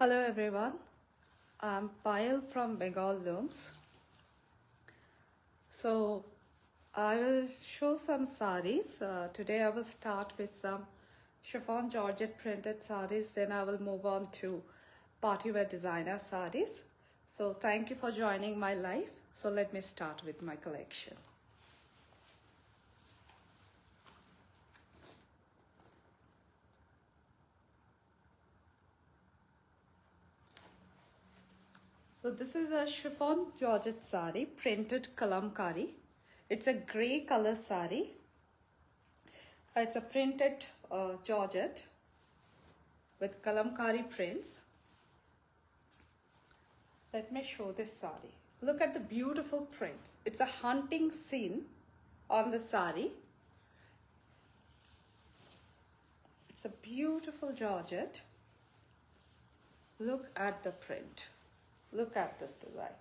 Hello everyone, I'm Payal from Bengal Looms. So I will show some saris. Uh, today I will start with some chiffon Georgette printed saris, then I will move on to party wear designer saris. So thank you for joining my live. So let me start with my collection. So this is a chiffon Georgette sari, printed kalamkari. It's a grey color sari. It's a printed uh, Georgette with kalamkari prints. Let me show this sari. Look at the beautiful prints. It's a hunting scene on the sari. It's a beautiful Georgette. Look at the print. Look at this design.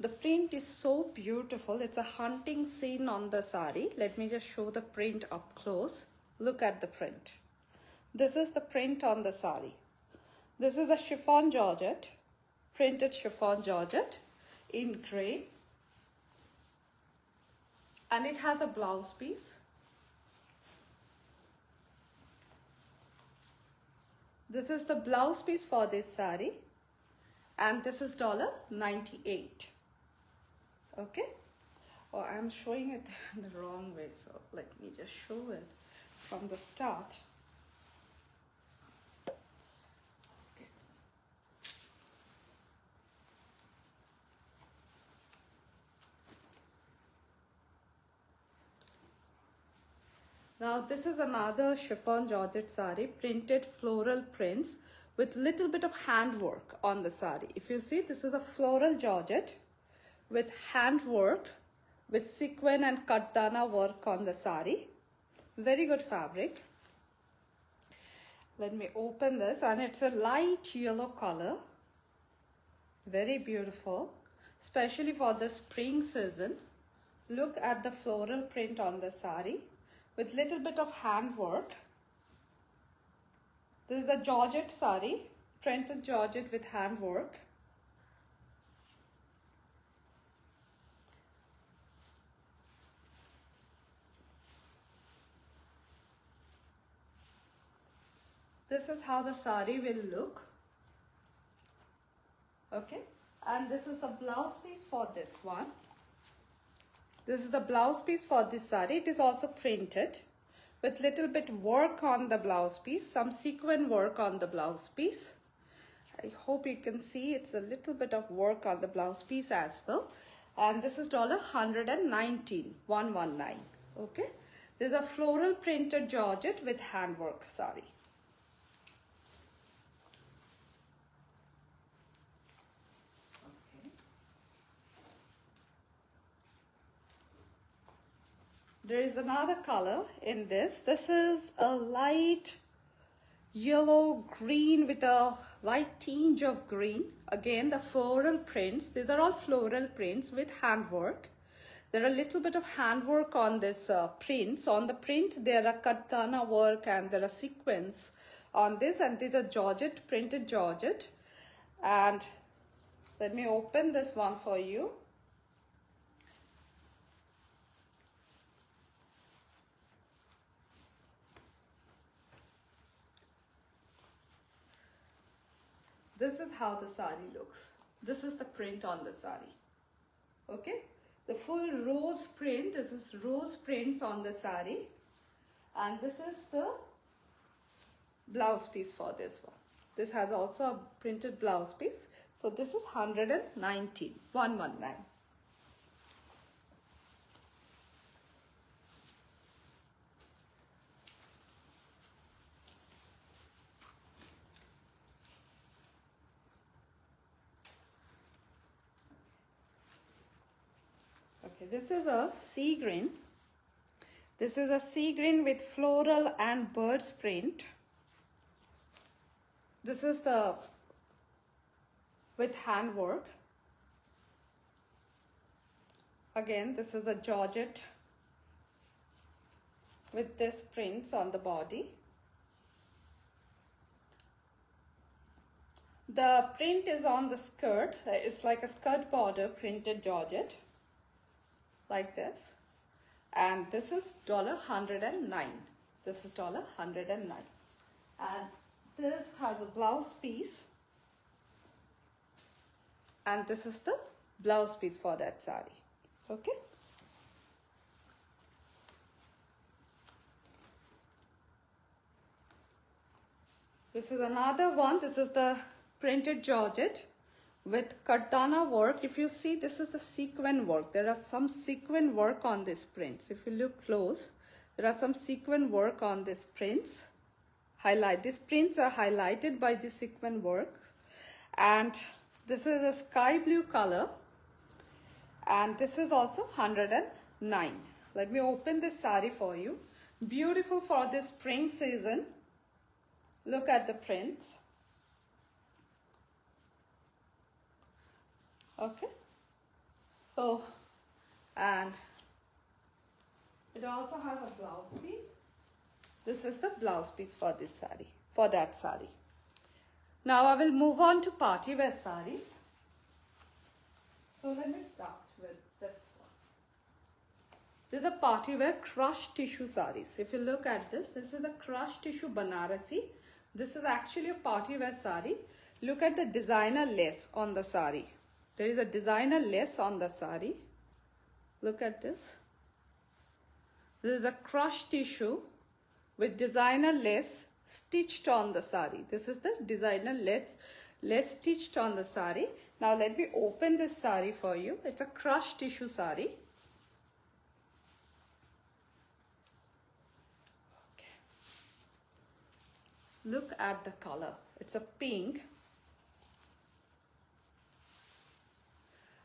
The print is so beautiful. It's a hunting scene on the sari. Let me just show the print up close. Look at the print. This is the print on the sari. This is a chiffon georgette, printed chiffon georgette in grey. And it has a blouse piece. This is the blouse piece for this sari and this is dollar 98 okay? Oh I'm showing it the wrong way so let me just show it from the start Now this is another chiffon georgette sari, printed floral prints with little bit of handwork on the sari. If you see, this is a floral georgette with handwork with sequin and katdana work on the sari. Very good fabric. Let me open this and it's a light yellow color. Very beautiful, especially for the spring season. Look at the floral print on the sari with little bit of handwork. This is a Georgette sari, printed Georgette with handwork. This is how the sari will look. Okay, and this is the blouse piece for this one. This is the blouse piece for this sari. It is also printed with little bit work on the blouse piece, some sequin work on the blouse piece. I hope you can see it's a little bit of work on the blouse piece as well. And this is dollar 119, 119. Okay. This is a floral printed Georgette with handwork sari. There is another color in this. This is a light yellow green with a light tinge of green. Again, the floral prints. These are all floral prints with handwork. There are a little bit of handwork on this uh, prints. On the print, there are katdana work and there are sequins on this. And these are Georgette, printed Georgette. And let me open this one for you. This is how the sari looks. This is the print on the sari. Okay. The full rose print. This is rose prints on the sari. And this is the blouse piece for this one. This has also a printed blouse piece. So this is 119. 119. This is a sea green. This is a sea green with floral and bird's print. This is the with handwork. Again, this is a georgette with this prints on the body. The print is on the skirt. It's like a skirt border printed georgette. Like this. And this is dollar $109. This is dollar $109. And this has a blouse piece. And this is the blouse piece for that sari. Okay. This is another one. This is the printed Georgette with katdana work. If you see, this is the sequin work. There are some sequin work on these prints. If you look close, there are some sequin work on these prints. Highlight. These prints are highlighted by the sequin work. And this is a sky blue color. And this is also 109. Let me open this sari for you. Beautiful for this spring season. Look at the prints. Okay. So, and it also has a blouse piece. This is the blouse piece for this sari, for that sari. Now I will move on to party wear saris. So let me start with this one. This is a party wear crushed tissue saris. If you look at this, this is a crushed tissue Banarasi this is actually a party wear sari. Look at the designer lace on the sari. There is a designer lace on the sari. Look at this. This is a crushed tissue with designer lace stitched on the sari. This is the designer lace, lace stitched on the sari. Now let me open this sari for you. It's a crushed tissue sari. Look at the color. It's a pink.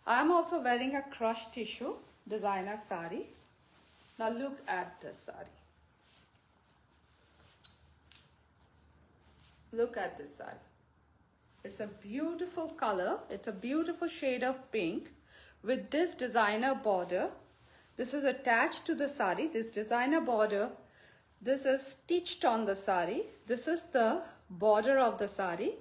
I am also wearing a crushed tissue designer sari. Now look at this sari. Look at this sari. It's a beautiful color. It's a beautiful shade of pink with this designer border. This is attached to the sari. This designer border this is stitched on the sari. This is the border of the sari.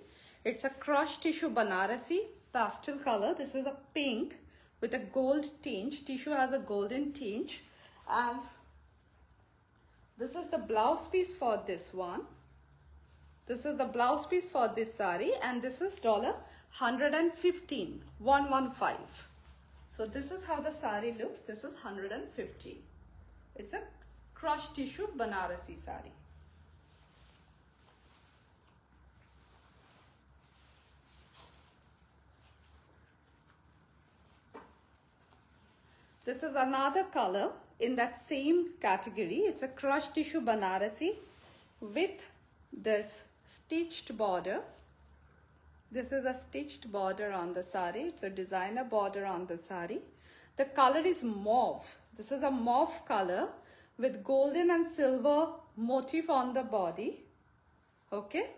It's a crushed tissue Banarasi pastel color. This is a pink with a gold tinge. Tissue has a golden tinge. And this is the blouse piece for this one. This is the blouse piece for this sari and this is dollar 115 115 so this is how the sari looks this is 150 it's a crushed tissue Banarasi sari. This is another color in that same category. It's a crushed tissue Banarasi with this stitched border. This is a stitched border on the sari. It's a designer border on the sari. The color is mauve. This is a mauve color with golden and silver motif on the body. Okay.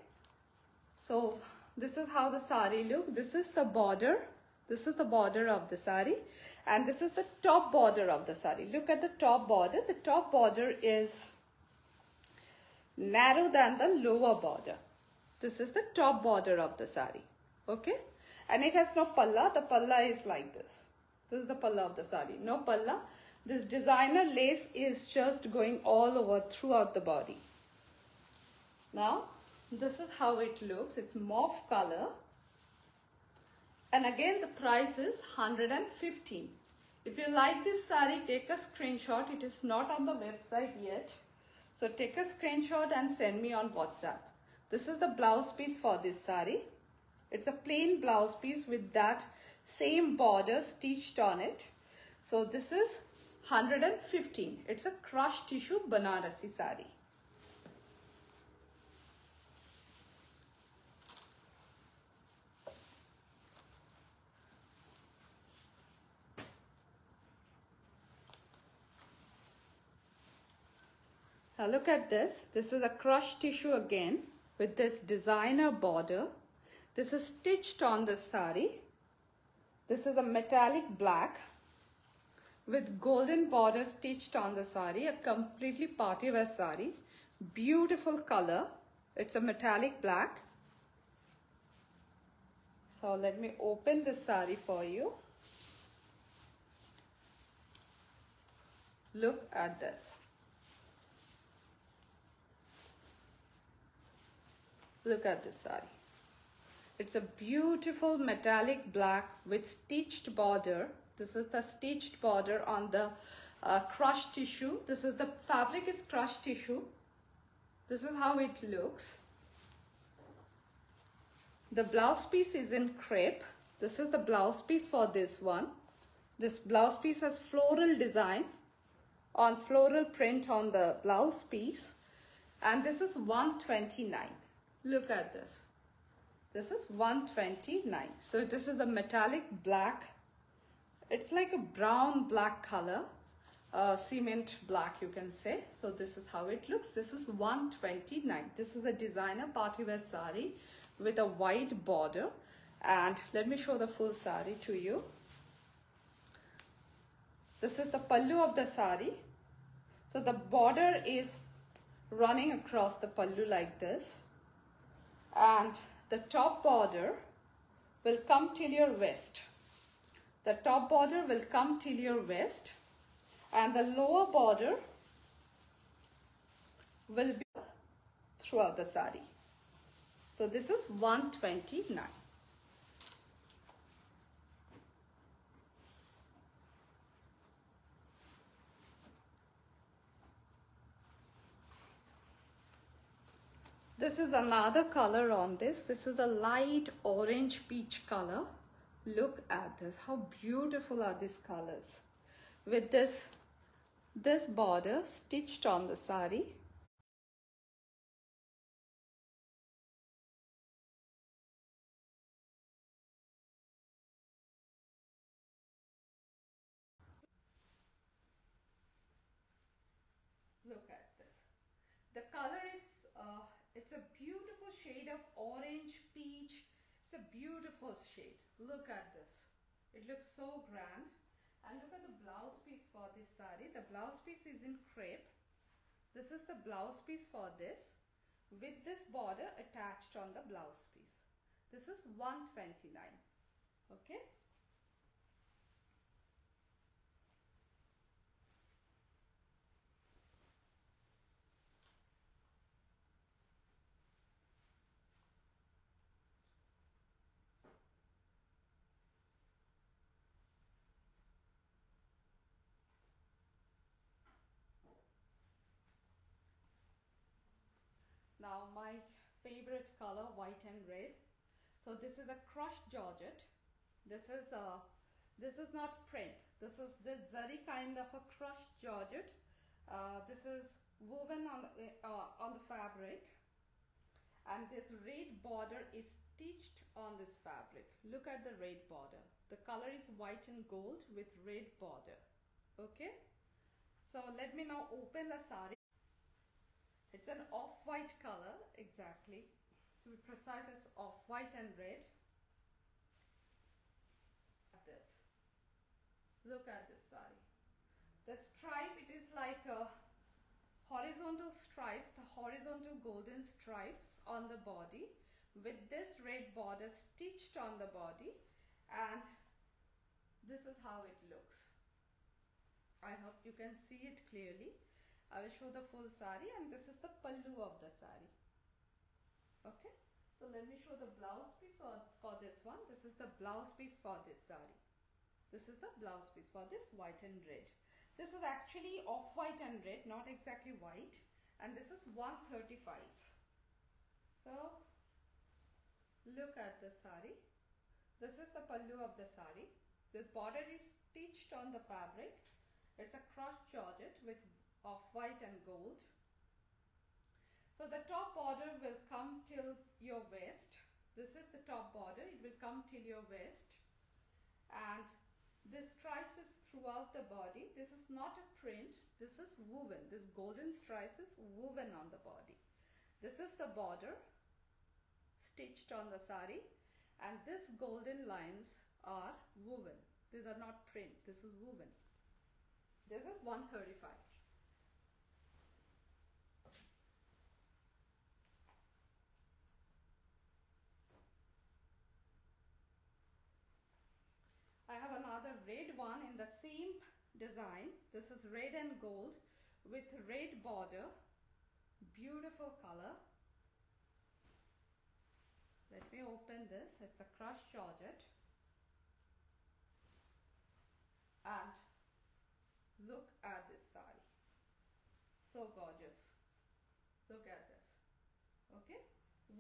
So this is how the sari look. This is the border. This is the border of the sari. And this is the top border of the sari. Look at the top border. The top border is narrow than the lower border. This is the top border of the sari. Okay. And it has no palla. The palla is like this. This is the palla of the sari. No palla. This designer lace is just going all over throughout the body. Now, this is how it looks. It's mauve color. And again, the price is 115. If you like this sari, take a screenshot. It is not on the website yet. So take a screenshot and send me on WhatsApp. This is the blouse piece for this sari. It's a plain blouse piece with that same border stitched on it. So this is 115. It's a crushed tissue Banarasi sari. Now look at this. This is a crushed tissue again with this designer border. This is stitched on the sari. This is a metallic black with golden border stitched on the sari, a completely party wear sari. Beautiful color. It's a metallic black. So let me open this sari for you. Look at this. Look at this sari. It's a beautiful metallic black with stitched border. This is the stitched border on the uh, crushed tissue. This is the fabric is crushed tissue. This is how it looks. The blouse piece is in crepe. This is the blouse piece for this one. This blouse piece has floral design on floral print on the blouse piece. And this is 129. Look at this. This is 129. So this is the metallic black. It's like a brown black color. Uh, cement black you can say. So this is how it looks. This is 129. This is a designer party wear sari with a white border and let me show the full sari to you. This is the pallu of the sari. So the border is running across the pallu like this and the top border will come till your waist. The top border will come till your waist and the lower border will be throughout the sari. So this is 129. This is another color on this. This is a light orange peach color. Look at this. How beautiful are these colors. With this, this border stitched on the sari Look at this. The color is, uh, it's a beautiful shade of orange peach. It's a beautiful shade. Look at this. It looks so grand. And look at the blouse piece for this sari. The blouse piece is in crepe. This is the blouse piece for this with this border attached on the blouse piece. This is 129. Okay. Now my favorite color white and red. So this is a crushed georgette. This is a this is not print. This is the zari kind of a crushed georgette. Uh, this is woven on the, uh, on the fabric and this red border is stitched on this fabric. Look at the red border. The color is white and gold with red border. Okay. So let me now open the sari. It's an off-white color, exactly. To be precise, it's off-white and red. At This. Look at this sari. The stripe, it is like a horizontal stripes, the horizontal golden stripes on the body with this red border stitched on the body and this is how it looks. I hope you can see it clearly. I will show the full sari and this is the pallu of the sari. Okay. So let me show the blouse piece for, this one. This is the blouse piece for this sari. This is the blouse piece for this white and red. This is actually off white and red, not exactly white. And this is 135. So look at the sari. This is the pallu of the sari. This border is stitched on the fabric. It's a crushed georgette with of white and gold. So the top border will come till your waist. This is the top border. It will come till your waist. And this stripes is throughout the body. This is not a print. This is woven. This golden stripes is woven on the body. This is the border stitched on the sari. And this golden lines are woven. These are not print. This is woven. This is 135. Red one in the same design. This is red and gold with red border. Beautiful color. Let me open this. It's a crushed georgette. And look at this sari. So gorgeous. Look at this. Okay.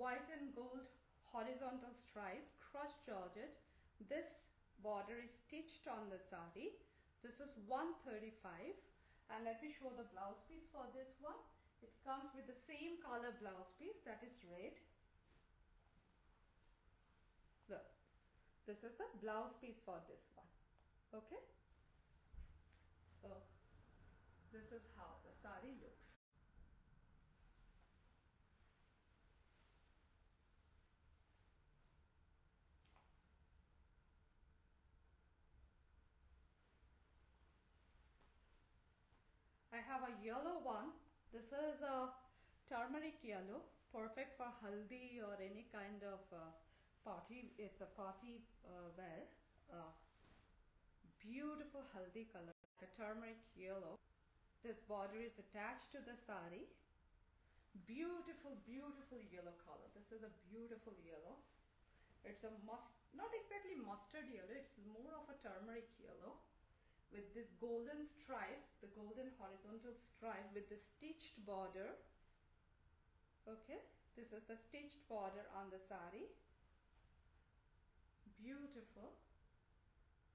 White and gold horizontal stripe, crushed georgette. This border is stitched on the sari. This is 135 and let me show the blouse piece for this one. It comes with the same color blouse piece that is red. Look, this is the blouse piece for this one. Okay. So this is how the sari looks. I have a yellow one. This is a turmeric yellow, perfect for haldi or any kind of uh, party. It's a party uh, wear. Uh, beautiful haldi color, a turmeric yellow. This border is attached to the sari. Beautiful, beautiful yellow color. This is a beautiful yellow. It's a must, not exactly mustard yellow. It's more of a turmeric yellow with this golden stripes, the golden horizontal stripe with the stitched border. Okay, this is the stitched border on the sari. Beautiful.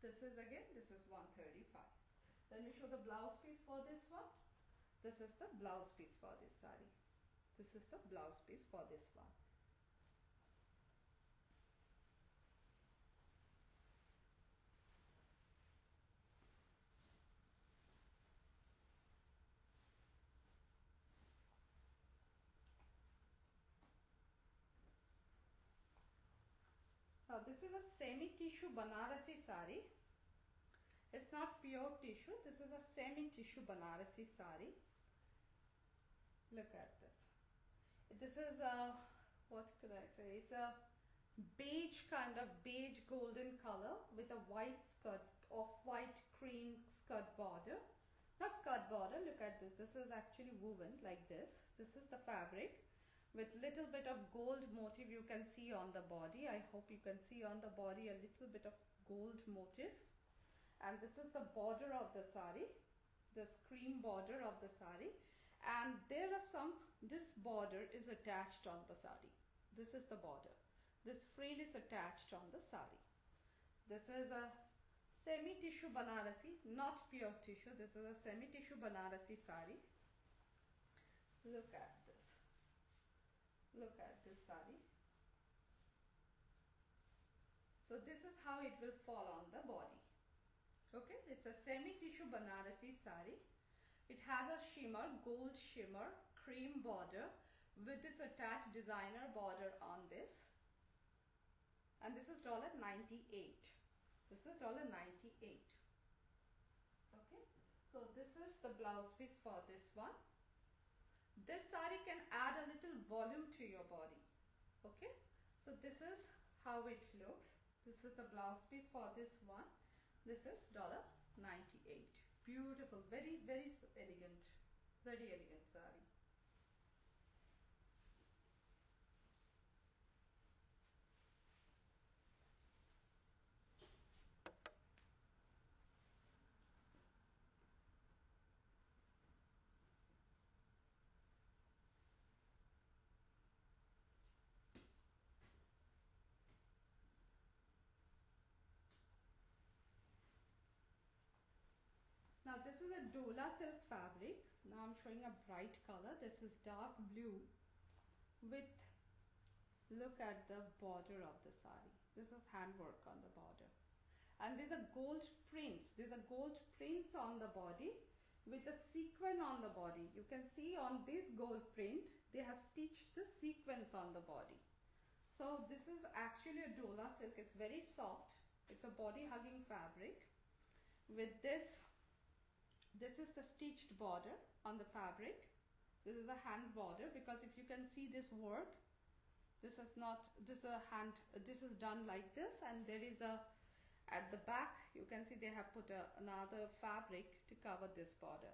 This is again, this is 135. Let me show the blouse piece for this one. This is the blouse piece for this sari. This is the blouse piece for this one. This is a semi-tissue Banarasi sari. It's not pure tissue. This is a semi-tissue Banarasi sari. Look at this. This is a, what could I say? It's a beige kind of beige golden color with a white skirt of white cream skirt border. Not skirt border, look at this. This is actually woven like this. This is the fabric with little bit of gold motif you can see on the body. I hope you can see on the body a little bit of gold motif. And this is the border of the sari, the cream border of the sari. And there are some, this border is attached on the sari. This is the border. This frill is attached on the sari. This is a semi-tissue Banarasi, not pure tissue. This is a semi-tissue Banarasi sari. Look at this. Look at this sari. So this is how it will fall on the body. Okay, it's a semi-tissue Banarasi sari. It has a shimmer, gold shimmer, cream border with this attached designer border on this. And this is dollar $98. This is dollar $98. Okay, so this is the blouse piece for this one. This sari can add a little volume to your body. Okay. So this is how it looks. This is the blouse piece for this one. This is dollar $98. Beautiful. Very, very elegant. Very elegant sari. Now this is a Dola silk fabric. Now I'm showing a bright color. This is dark blue with, look at the border of the sari. This is handwork on the border. And there's a gold prints. There's a gold prints on the body with a sequin on the body. You can see on this gold print, they have stitched the sequins on the body. So this is actually a Dola silk. It's very soft. It's a body hugging fabric with this this is the stitched border on the fabric. This is a hand border because if you can see this work this is not this is a hand this is done like this and there is a at the back you can see they have put a, another fabric to cover this border.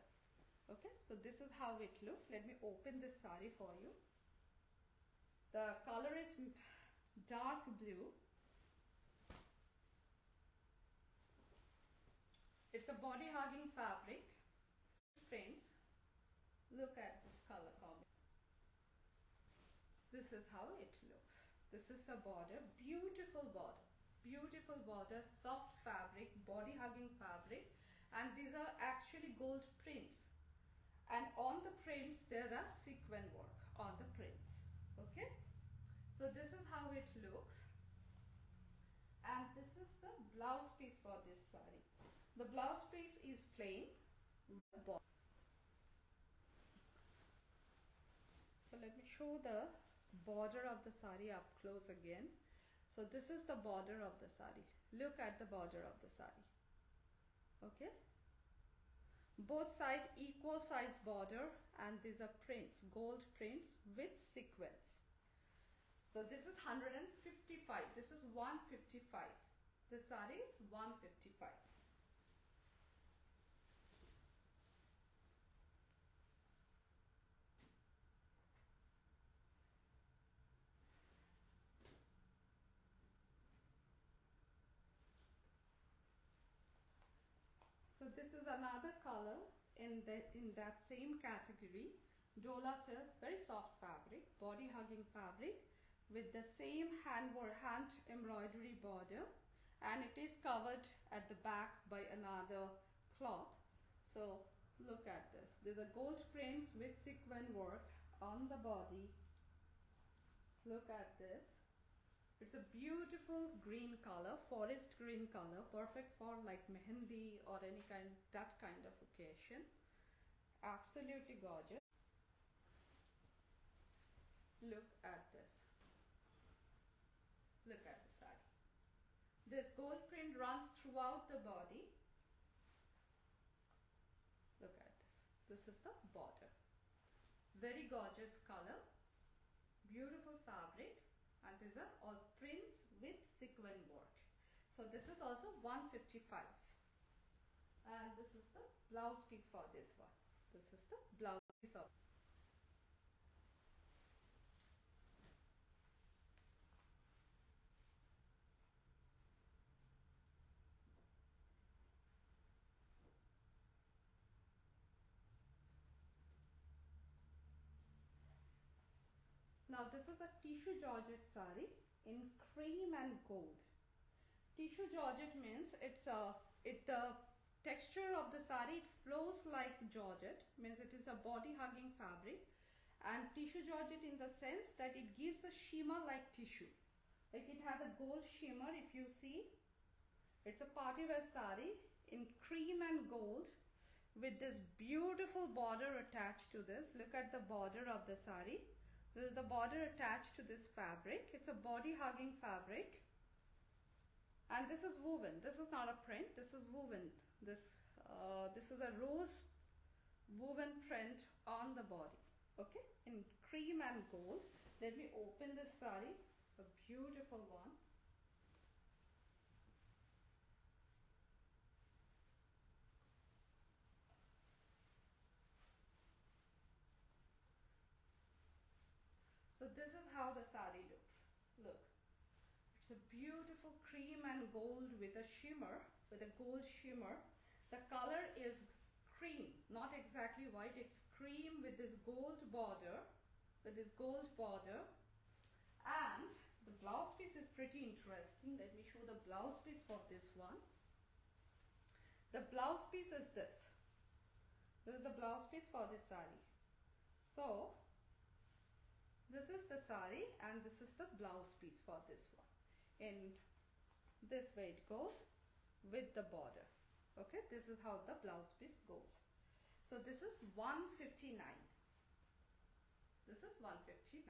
Okay so this is how it looks. Let me open this sari for you. The color is dark blue a body hugging fabric. Friends look at this color combination this is how it looks. This is the border. Beautiful border. Beautiful border soft fabric body hugging fabric. And these are actually gold prints. And on the prints there are sequin work on the prints. Okay? So this is how it looks. And this is the blouse piece for this the blouse piece is plain. So let me show the border of the sari up close again. So this is the border of the sari. Look at the border of the sari. Okay? Both side equal size border and these are prints gold prints with sequins. So this is 155 this is 155 this sari is 155 So this is another color in that in that same category. Dola silk, very soft fabric, body hugging fabric with the same hand or hand embroidery border and it is covered at the back by another cloth. So look at this. There's a gold prints with sequin work on the body. Look at this. It's a beautiful green color, forest green color, perfect for like mehendi or any kind, that kind of occasion. Absolutely gorgeous. Look at this. Look at the sari. This gold print runs throughout the body. Look at this. This is the border. Very gorgeous color. Beautiful fabric and these are all prints with sequin work. So this is also 155 and this is the blouse piece for this one. This is the blouse piece of Now this is a tissue georgette sari in cream and gold. Tissue georgette means it's a it the texture of the sari it flows like georgette means it is a body hugging fabric. And tissue georgette in the sense that it gives a shimmer like tissue. Like it has a gold shimmer if you see. It's a party wear sari in cream and gold with this beautiful border attached to this. Look at the border of the sari the border attached to this fabric. It's a body hugging fabric. And this is woven. This is not a print. This is woven. This, uh, this is a rose woven print on the body. Okay, in cream and gold. Let me open this sari. A beautiful one. So this is how the sari looks. Look, a beautiful cream and gold with a shimmer, with a gold shimmer. The color is cream, not exactly white. It's cream with this gold border, with this gold border. And the blouse piece is pretty interesting. Let me show the blouse piece for this one. The blouse piece is this. This is the blouse piece for this sari. So, this is the sari and this is the blouse piece for this one and this way it goes with the border. Okay this is how the blouse piece goes. So this is 159 this is 159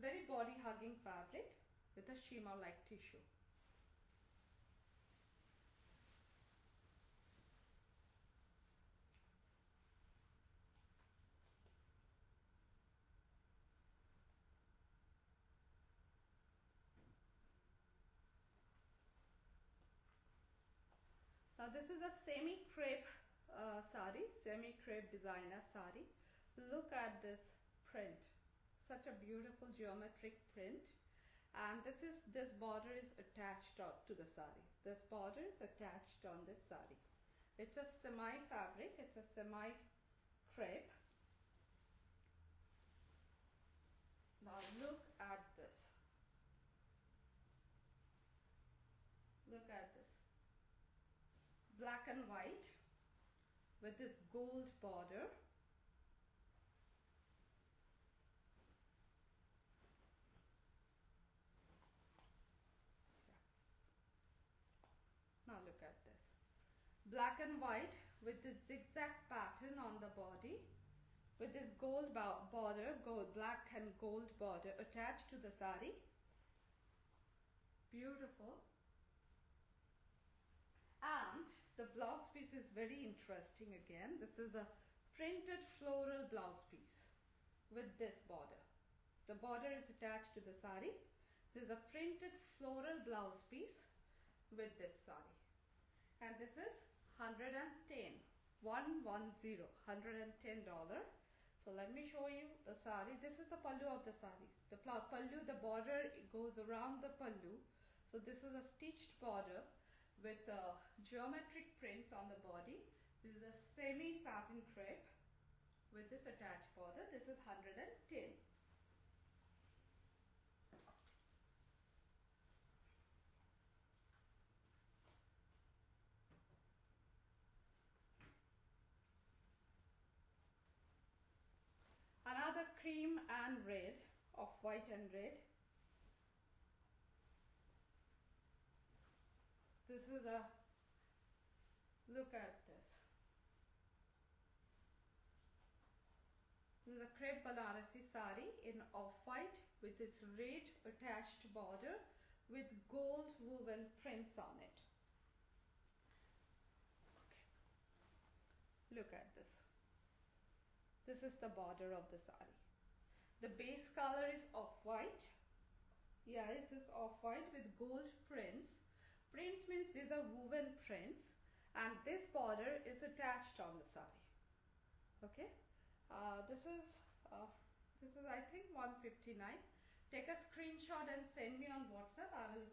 very body hugging fabric with a shimmer like tissue Now this is a semi crepe uh, sari, semi crepe designer sari. Look at this print, such a beautiful geometric print. And this is this border is attached to the sari. This border is attached on this sari. It's a semi fabric. It's a semi crepe. Now look at this. Look at this. Black and white with this gold border. Now look at this. Black and white with this zigzag pattern on the body with this gold border, gold, black and gold border attached to the sari. Beautiful. And the blouse piece is very interesting again. This is a printed floral blouse piece with this border. The border is attached to the sari. This is a printed floral blouse piece with this sari. And this is 110 110 $110 so let me show you the sari. This is the pallu of the sari. The pallu, the border goes around the pallu. So this is a stitched border with uh, geometric prints on the body. This is a semi satin crepe with this attached border. This is 110. another cream and red of white and red this is a look at this this is a crepe Banarasi sari in off-white with this red attached border with gold woven prints on it okay. look at this this is the border of the sari. The base color is off-white. Yeah, this is off-white with gold prints. Prints means these are woven prints and this border is attached on the sari. Okay. Uh, this is uh, this is I think 159. Take a screenshot and send me on WhatsApp. I will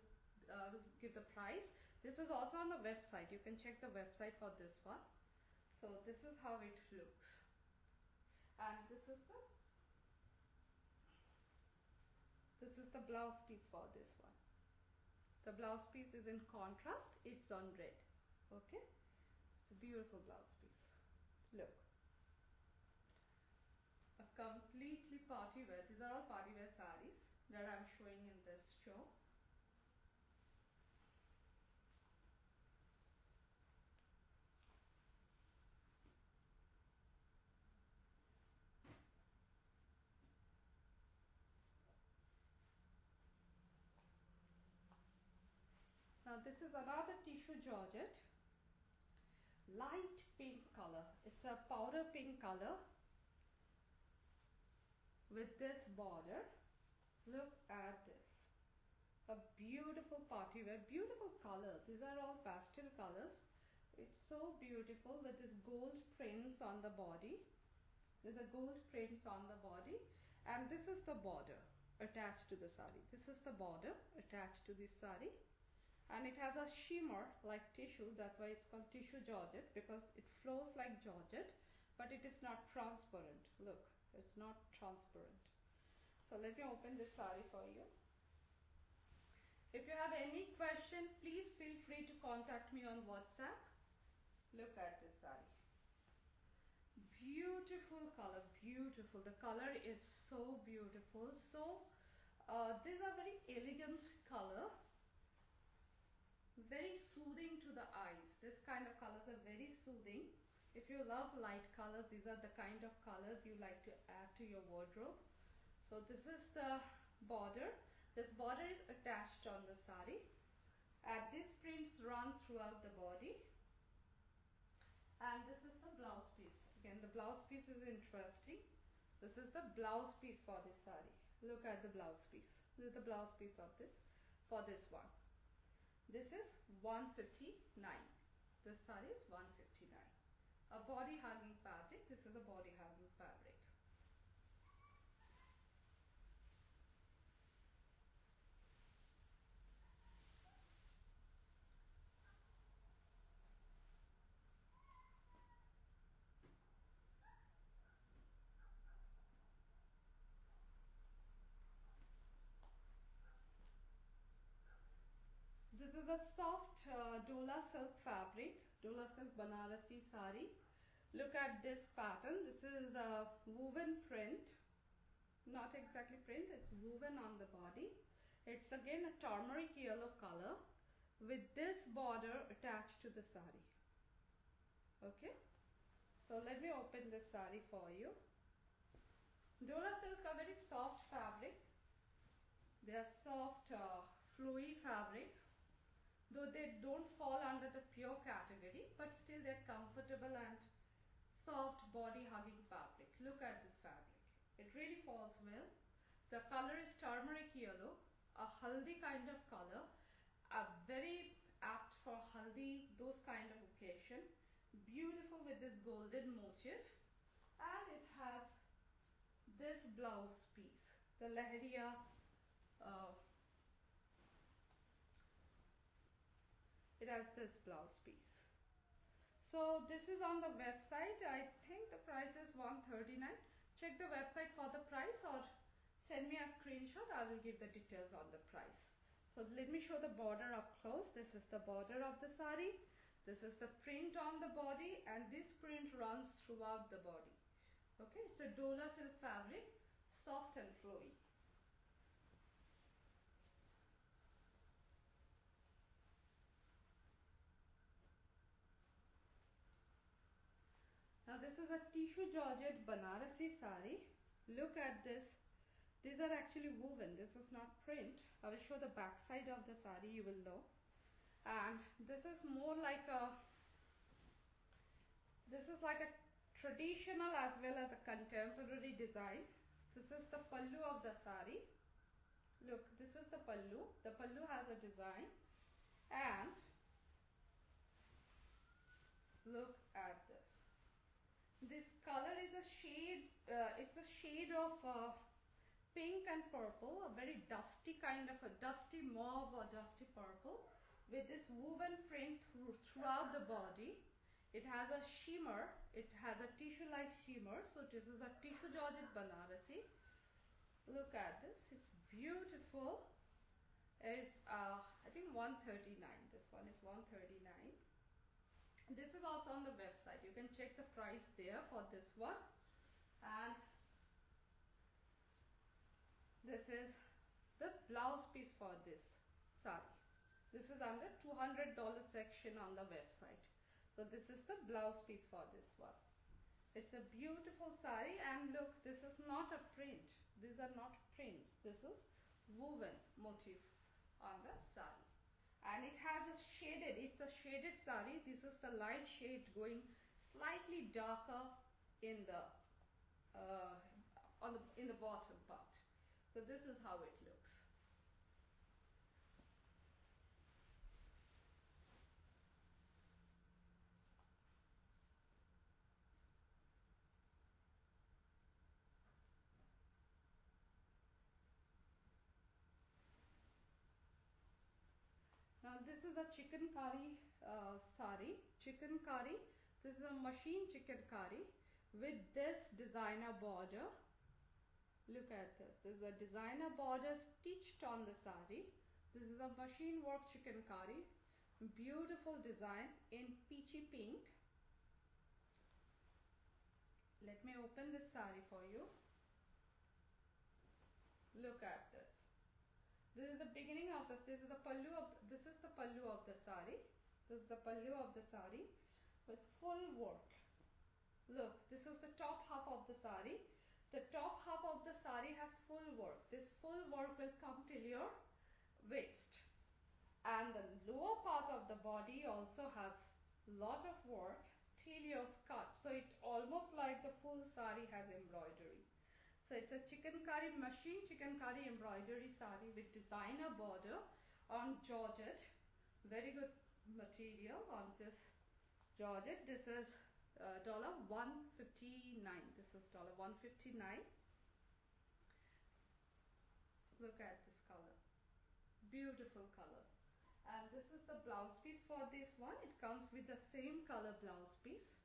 uh, give the price. This is also on the website. You can check the website for this one. So this is how it looks and this is the this is the blouse piece for this the blouse piece is in contrast it's on red. Okay? It's a beautiful blouse piece. Look. A completely party wear. These are all party wear saris that i'm showing in this show Uh, this is another tissue georgette, light pink color. It's a powder pink color with this border. Look at this. A beautiful party wear, beautiful color. These are all pastel colors. It's so beautiful with this gold prints on the body. There's a gold prints on the body and this is the border attached to the sari. This is the border attached to this sari and it has a shimmer like tissue. That's why it's called tissue georgette because it flows like georgette but it is not transparent. Look it's not transparent. So let me open this sari for you. If you have any question please feel free to contact me on whatsapp. Look at this sari. Beautiful color beautiful. The color is so beautiful. So uh, these are very elegant color very soothing to the eyes. This kind of colors are very soothing. If you love light colors, these are the kind of colors you like to add to your wardrobe. So this is the border. This border is attached on the sari. And these prints run throughout the body. And this is the blouse piece. Again, the blouse piece is interesting. This is the blouse piece for this sari. Look at the blouse piece. This is the blouse piece of this for this one. This is 159. This saree is 159. A body hugging fabric. This is a body hugging fabric. Soft uh, Dola silk fabric, Dola silk Banarasi sari. Look at this pattern. This is a woven print, not exactly print, it's woven on the body. It's again a turmeric yellow color with this border attached to the sari. Okay, so let me open this sari for you. Dola silk a very soft fabric. They are soft, uh, flowy fabric though they don't fall under the pure category but still they're comfortable and soft body hugging fabric. Look at this fabric. It really falls well. The color is turmeric yellow a haldi kind of color a very apt for haldi those kind of occasion. Beautiful with this golden motif. And it has this blouse piece the lahariya uh, it has this blouse piece. So this is on the website. I think the price is 139 check the website for the price or send me a screenshot. I will give the details on the price. So let me show the border up close. This is the border of the sari. This is the print on the body and this print runs throughout the body. Okay? It's a dola silk fabric soft and flowy is a tissue georgette Banarasi sari. Look at this. These are actually woven. This is not print. I will show the back side of the sari. You will know. And this is more like a. This is like a traditional as well as a contemporary design. This is the pallu of the sari. Look, this is the pallu. The pallu has a design. And look at this color is a shade uh, it's a shade of uh, pink and purple a very dusty kind of a dusty mauve or dusty purple with this woven print through, throughout the body. It has a shimmer it has a tissue like shimmer so this is a tissue georgette banarasi. Look at this it's beautiful. It's uh, i think 139 this one is 139 this is also on the website. You can check the price there for this one. And this is the blouse piece for this sari. This is under $200 section on the website. So this is the blouse piece for this one. It's a beautiful sari and look this is not a print. These are not prints. This is woven motif on the sari and it has a shaded. It's a shaded sari. This is the light shade going slightly darker in the uh, on the in the bottom part. So this is how it looks Now this is a chikankari uh, sari, chikankari. This is a machine chikankari with this designer border. Look at this. This is a designer border stitched on the sari. This is a machine work chikankari. Beautiful design in peachy pink. Let me open this sari for you. Look at this. Is the beginning of this. This is the pallu of this is the pallu of the sari. This is the pallu of the sari with full work. Look, this is the top half of the sari. The top half of the sari has full work. This full work will come till your waist. And the lower part of the body also has lot of work till your skirt. So it almost like the full sari has embroidery. So it's a chikankari machine chikankari embroidery sari with designer border on Georgette. Very good material on this Georgette. This is uh, dollar 159. This is dollar 159. Look at this color. Beautiful color. And this is the blouse piece for this one. It comes with the same color blouse piece.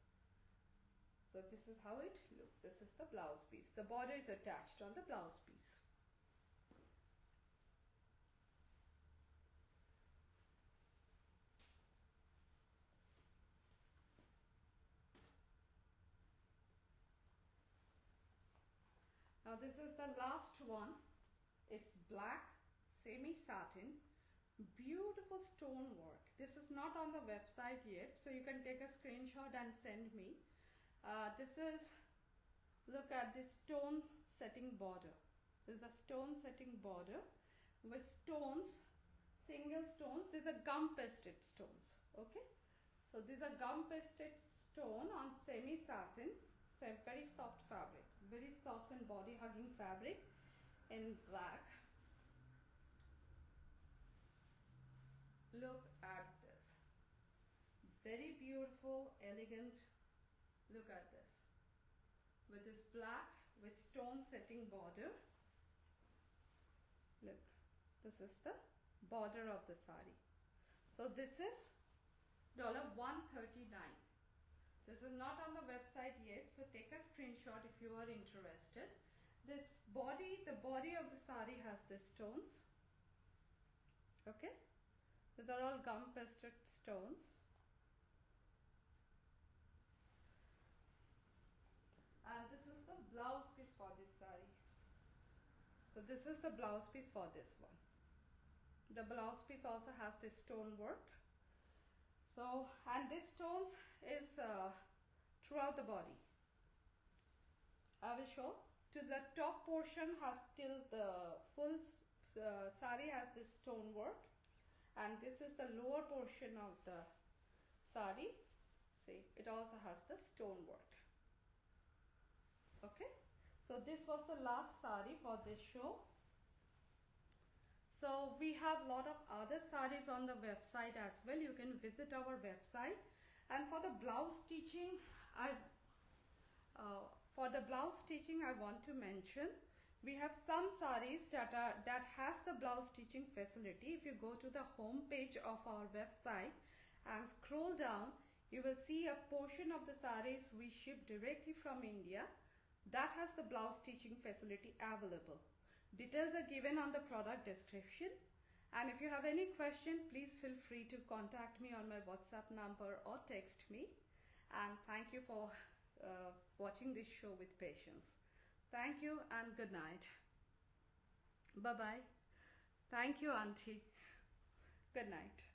So this is how it looks. This is the blouse piece. The border is attached on the blouse piece. Now this is the last one. It's black semi satin beautiful stone work this is not on the website yet so you can take a screenshot and send me uh, this is look at this stone setting border. This is a stone setting border with stones single stones. These are gum pasted stones okay? So these are gum pasted stone on semi satin very soft fabric very soft and body hugging fabric in black. Look at this. Very beautiful elegant look at this. With this black with stone setting border. Look this is the border of the sari. So this is dollar 139 this is not on the website yet so take a screenshot if you are interested. This body the body of the sari has the stones. Okay? These are all gum pasted stones. And this is the blouse piece for this sari. So this is the blouse piece for this one. The blouse piece also has this stone work. So, and this stones is uh, throughout the body. I will show. To the top portion has till the full uh, sari has this stone work and this is the lower portion of the sari see it also has the stone work okay? So this was the last sari for this show. So we have a lot of other saris on the website as well. You can visit our website. And for the blouse stitching i uh, for the blouse stitching i want to mention we have some saris that are that has the blouse stitching facility. If you go to the home page of our website and scroll down you will see a portion of the saris we ship directly from India that has the blouse stitching facility available details are given on the product description and if you have any question please feel free to contact me on my whatsapp number or text me and thank you for uh, watching this show with patience Thank you and good night. Bye bye. Thank you, Auntie. Good night.